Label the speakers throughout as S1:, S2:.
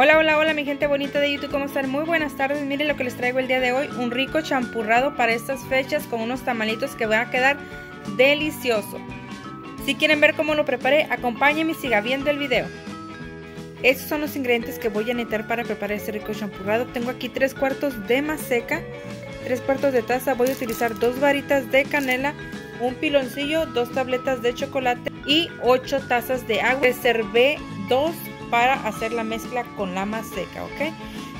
S1: Hola, hola, hola mi gente bonita de YouTube, ¿cómo están? Muy buenas tardes, miren lo que les traigo el día de hoy, un rico champurrado para estas fechas con unos tamalitos que van a quedar delicioso. Si quieren ver cómo lo preparé, acompáñenme y siga viendo el video. Estos son los ingredientes que voy a necesitar para preparar este rico champurrado. Tengo aquí 3 cuartos de maseca, 3 cuartos de taza, voy a utilizar dos varitas de canela, un piloncillo, dos tabletas de chocolate y 8 tazas de agua. Reservé 2 para hacer la mezcla con la más seca, ¿ok?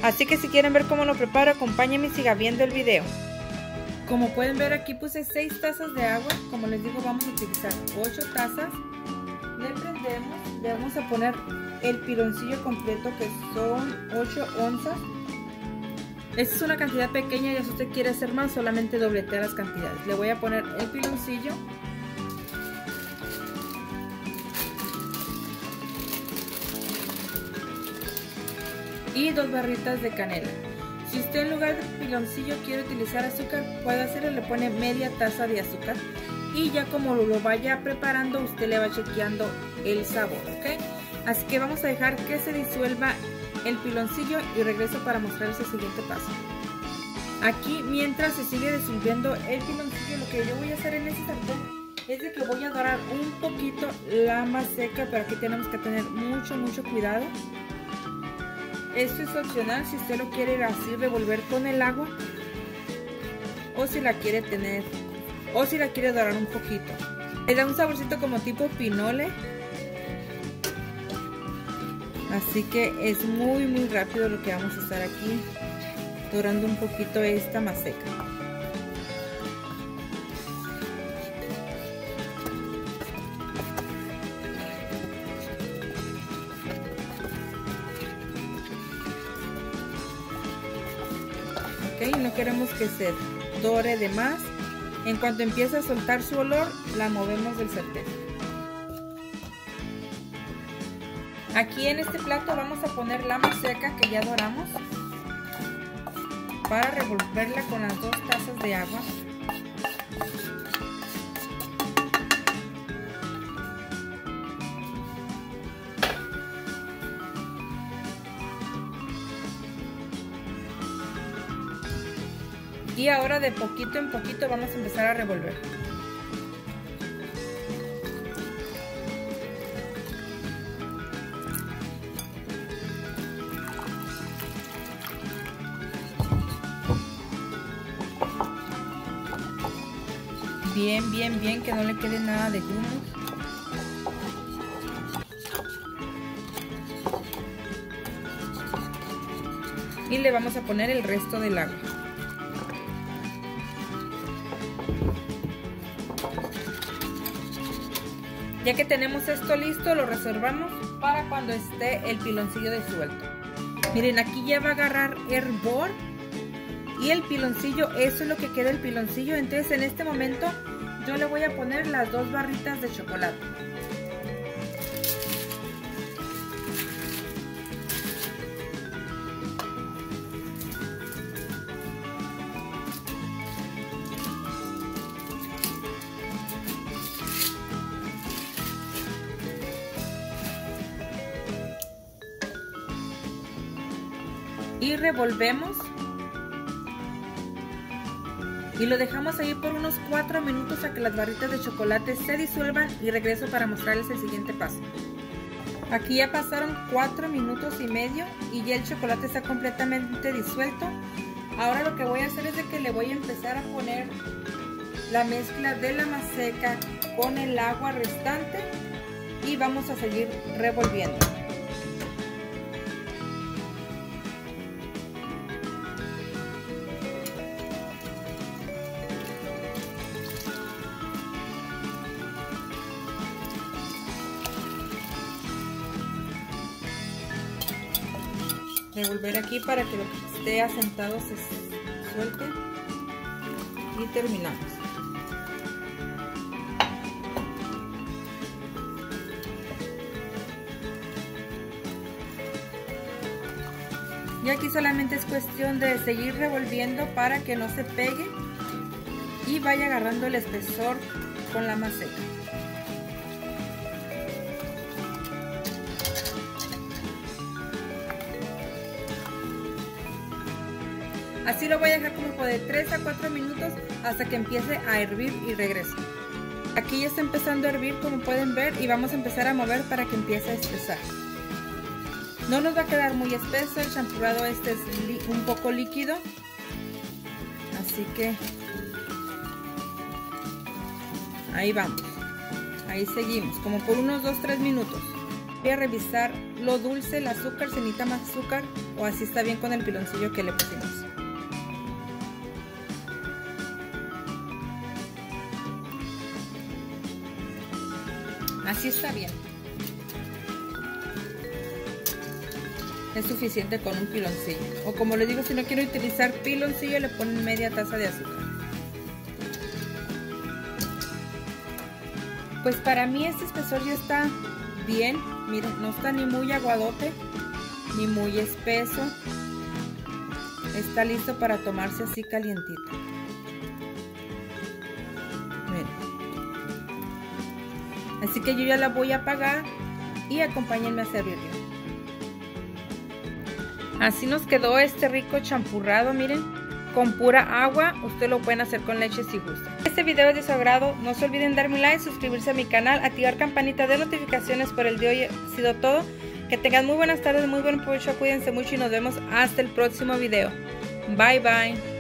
S1: Así que si quieren ver cómo lo preparo, acompáñenme y siga viendo el video. Como pueden ver aquí puse 6 tazas de agua, como les digo vamos a utilizar 8 tazas. Le prendemos, le vamos a poner el piloncillo completo que son 8 onzas. Esta es una cantidad pequeña y si usted quiere hacer más solamente dobletea las cantidades. Le voy a poner el piloncillo y dos barritas de canela. Si usted en lugar de piloncillo quiere utilizar azúcar, puede hacerlo, le pone media taza de azúcar y ya como lo vaya preparando, usted le va chequeando el sabor, ¿ok? Así que vamos a dejar que se disuelva el piloncillo y regreso para mostrarles el siguiente paso. Aquí, mientras se sigue disolviendo el piloncillo, lo que yo voy a hacer en este sartén es de que voy a dorar un poquito la más seca, pero aquí tenemos que tener mucho, mucho cuidado esto es opcional si usted lo quiere así revolver con el agua o si la quiere tener o si la quiere dorar un poquito. Le da un saborcito como tipo pinole. Así que es muy muy rápido lo que vamos a estar aquí dorando un poquito esta maseca. No queremos que se dore de más. En cuanto empiece a soltar su olor, la movemos del sartén. Aquí en este plato vamos a poner la maseca que ya doramos para revolverla con las dos tazas de agua. Y ahora de poquito en poquito vamos a empezar a revolver. Bien, bien, bien, que no le quede nada de grumo. Y le vamos a poner el resto del agua. Ya que tenemos esto listo, lo reservamos para cuando esté el piloncillo disuelto. Miren, aquí ya va a agarrar hervor y el piloncillo, eso es lo que queda el piloncillo. Entonces en este momento yo le voy a poner las dos barritas de chocolate. Y revolvemos y lo dejamos ahí por unos 4 minutos a que las barritas de chocolate se disuelvan y regreso para mostrarles el siguiente paso. Aquí ya pasaron 4 minutos y medio y ya el chocolate está completamente disuelto. Ahora lo que voy a hacer es de que le voy a empezar a poner la mezcla de la maseca con el agua restante y vamos a seguir revolviendo. Revolver aquí para que lo que esté asentado se suelte y terminamos. Y aquí solamente es cuestión de seguir revolviendo para que no se pegue y vaya agarrando el espesor con la maceta Así lo voy a dejar como por de 3 a 4 minutos hasta que empiece a hervir y regreso. Aquí ya está empezando a hervir como pueden ver y vamos a empezar a mover para que empiece a espesar. No nos va a quedar muy espeso, el champurrado este es un poco líquido. Así que ahí vamos. Ahí seguimos, como por unos 2-3 minutos. Voy a revisar lo dulce, el azúcar, si necesita más azúcar o así está bien con el piloncillo que le pusimos. Así está bien. Es suficiente con un piloncillo. O como les digo, si no quiero utilizar piloncillo, le ponen media taza de azúcar. Pues para mí este espesor ya está bien. Miren, no está ni muy aguadote, ni muy espeso. Está listo para tomarse así calientito. Así que yo ya la voy a apagar y acompáñenme a servirlo. Así nos quedó este rico champurrado, miren, con pura agua. Usted lo pueden hacer con leche si gusta. Este video es de su agrado. No se olviden darme un like, suscribirse a mi canal, activar campanita de notificaciones por el de hoy. Ha sido todo. Que tengan muy buenas tardes, muy buen provecho, cuídense mucho y nos vemos hasta el próximo video. Bye bye.